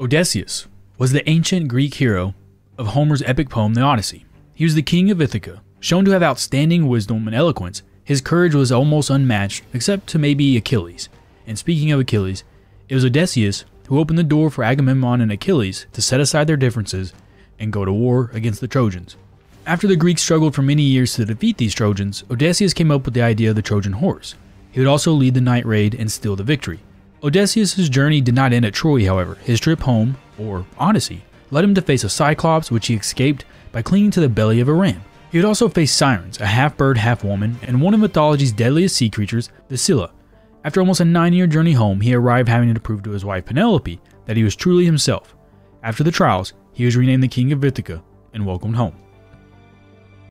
Odysseus was the ancient Greek hero of Homer's epic poem The Odyssey. He was the king of Ithaca, shown to have outstanding wisdom and eloquence. His courage was almost unmatched, except to maybe Achilles. And speaking of Achilles, it was Odysseus who opened the door for Agamemnon and Achilles to set aside their differences and go to war against the Trojans. After the Greeks struggled for many years to defeat these Trojans, Odysseus came up with the idea of the Trojan horse. He would also lead the night raid and steal the victory. Odysseus' journey did not end at Troy, however. His trip home, or Odyssey, led him to face a Cyclops, which he escaped by clinging to the belly of a ram. He would also face Sirens, a half bird, half woman, and one of mythology's deadliest sea creatures, the Scylla. After almost a nine year journey home, he arrived having to prove to his wife Penelope that he was truly himself. After the trials, he was renamed the King of Ithaca and welcomed home.